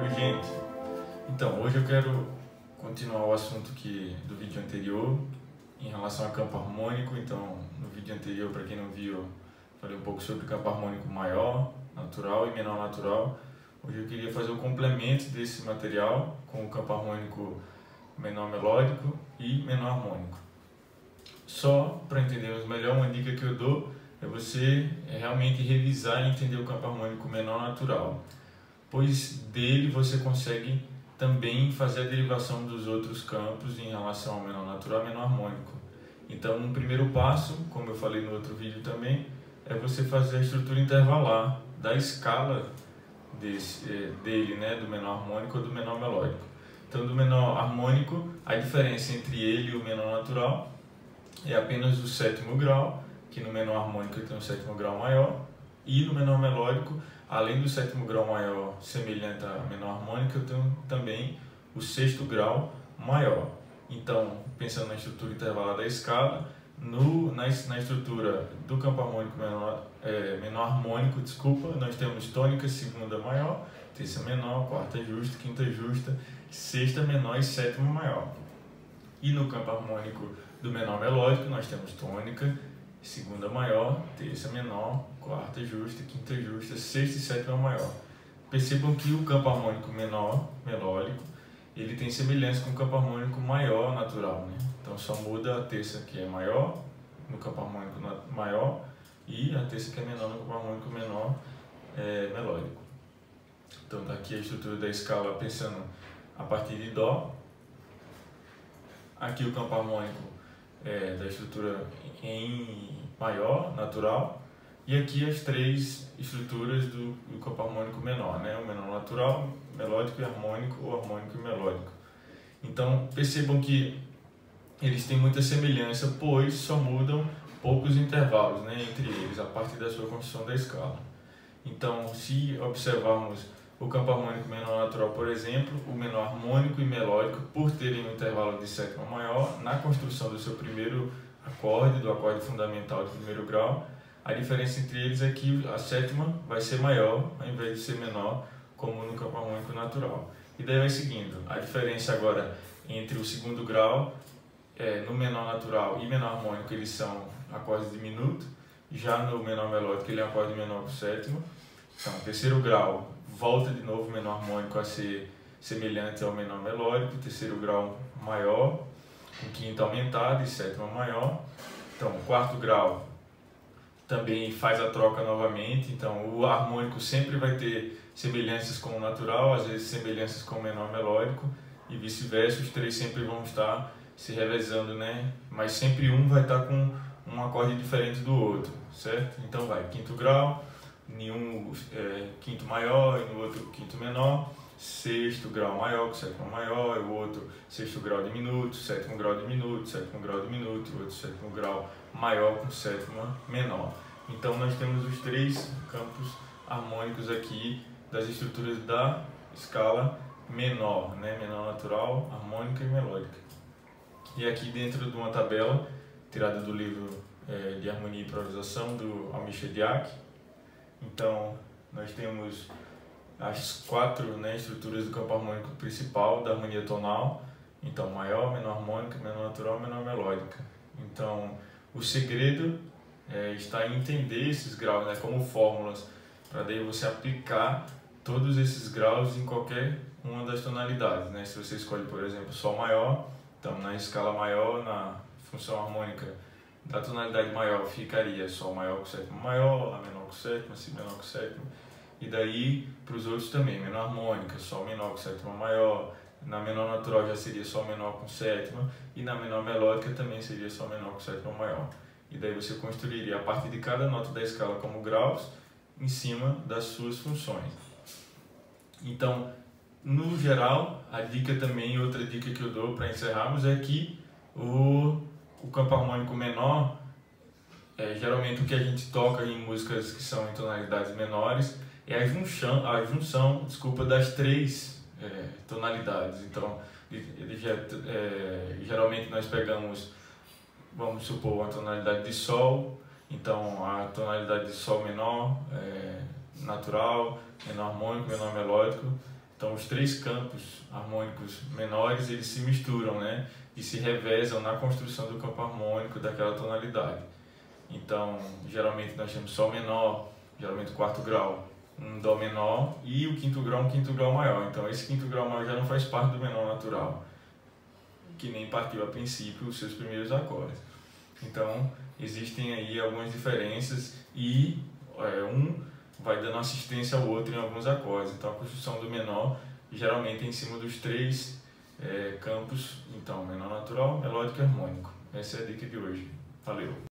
Oi, gente. Então, hoje eu quero continuar o assunto que do vídeo anterior em relação a campo harmônico. Então, no vídeo anterior, para quem não viu, falei um pouco sobre campo harmônico maior, natural e menor natural. Hoje eu queria fazer o complemento desse material com o campo harmônico menor melódico e menor harmônico. Só para entendermos melhor, uma dica que eu dou é você realmente revisar e entender o campo harmônico menor natural pois dele você consegue também fazer a derivação dos outros campos em relação ao menor natural e menor harmônico. Então, um primeiro passo, como eu falei no outro vídeo também, é você fazer a estrutura intervalar da escala desse, eh, dele, né, do menor harmônico ou do menor melódico. Então, do menor harmônico, a diferença entre ele e o menor natural é apenas o sétimo grau, que no menor harmônico tem um sétimo grau maior, e no menor melódico além do sétimo grau maior semelhante à menor harmônica, eu tenho também o sexto grau maior. Então, pensando na estrutura intervalada da escala, no, na, na estrutura do campo harmônico menor, é, menor harmônico, desculpa, nós temos tônica segunda maior, terça menor, quarta justa, quinta justa, sexta menor e sétima maior. E no campo harmônico do menor melódico, nós temos tônica, segunda maior, terça menor, quarta justa, quinta justa, sexta e sétima maior. Percebam que o campo harmônico menor, melódico, ele tem semelhança com o campo harmônico maior natural, né? Então só muda a terça que é maior no campo harmônico maior e a terça que é menor no campo harmônico menor é, melódico. Então tá aqui a estrutura da escala pensando a partir de Dó. Aqui o campo harmônico é, da estrutura em maior, natural, e aqui as três estruturas do, do campo harmônico menor, né? o menor natural, melódico e harmônico, ou harmônico e melódico. Então percebam que eles têm muita semelhança, pois só mudam poucos intervalos né, entre eles, a partir da sua construção da escala. Então, se observarmos o campo harmônico menor natural, por exemplo, o menor harmônico e melódico, por terem um intervalo de sétima maior, na construção do seu primeiro acorde, do acorde fundamental de primeiro grau, a diferença entre eles é que a sétima vai ser maior ao invés de ser menor, como no campo harmônico natural. E daí vai seguindo. A diferença agora entre o segundo grau, é, no menor natural e menor harmônico, eles são acordes diminutos. Já no menor melódico, ele é um acorde menor que o sétimo. Então, terceiro grau volta de novo o menor harmônico a ser semelhante ao menor melódico, terceiro grau maior, quinto aumentado e sétima maior. Então, quarto grau também faz a troca novamente, então o harmônico sempre vai ter semelhanças com o natural, às vezes semelhanças com o menor melódico e vice-versa, os três sempre vão estar se revezando, né? Mas sempre um vai estar com um acorde diferente do outro, certo? Então vai quinto grau, nenhum é, quinto maior e no outro quinto menor, sexto grau maior com sétimo maior, e o outro sexto grau diminuto, sétimo grau diminuto, sétimo grau diminuto, outro sétimo grau maior com sétima menor. Então nós temos os três campos harmônicos aqui das estruturas da escala menor, né? menor natural, harmônica e melódica. E aqui dentro de uma tabela tirada do livro é, de harmonia e improvisação do Amish Diak. Então nós temos as quatro né, estruturas do campo harmônico principal da harmonia tonal. Então, maior, menor harmônica, menor natural, menor melódica. Então, o segredo é, está em entender esses graus né, como fórmulas, para daí você aplicar todos esses graus em qualquer uma das tonalidades. Né? Se você escolhe, por exemplo, Sol maior, então na escala maior, na função harmônica da tonalidade maior, ficaria Sol maior com sétima maior, Lá menor com sétima, Si menor com sétima e daí para os outros também, menor harmônica, Sol menor com sétima maior, na menor natural já seria Sol menor com sétima, e na menor melódica também seria Sol menor com sétima maior. E daí você construiria a partir de cada nota da escala como graus, em cima das suas funções. Então, no geral, a dica também, outra dica que eu dou para encerrarmos é que o, o campo harmônico menor, é, geralmente o que a gente toca em músicas que são em tonalidades menores, é a junção, a junção desculpa, das três é, tonalidades. Então, ele, é, geralmente nós pegamos, vamos supor, uma tonalidade de Sol, então a tonalidade de Sol menor, é, natural, menor harmônico, menor melódico, Então os três campos harmônicos menores eles se misturam, né? E se revezam na construção do campo harmônico daquela tonalidade. Então geralmente nós temos sol menor, geralmente quarto grau, um dó menor e o quinto grau um quinto grau maior. Então esse quinto grau maior já não faz parte do menor natural, que nem partiu a princípio os seus primeiros acordes. Então existem aí algumas diferenças e é, um vai dando assistência ao outro em alguns acordes. Então a construção do menor geralmente é em cima dos três é, campos, então menor natural, melódico e harmônico. Essa é a dica de hoje. Valeu!